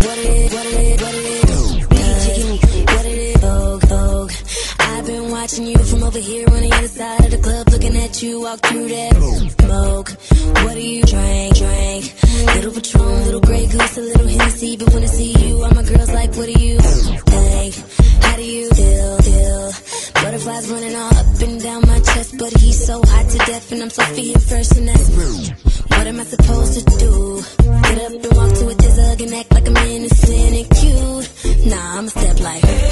what what what it is. What it is, Vogue, Vogue. I've been watching you from over here on the other side of the club, looking at you walk through that smoke. What do you drink, drink? Little Patron, little Grey Goose, a little Hennessy, but when I see you, all my girls like, what do you think? How do you feel, feel? Butterflies running all up and down my chest, but he's so hot to death, and I'm Sophia first, and that's what am I supposed to do? I'ma step like.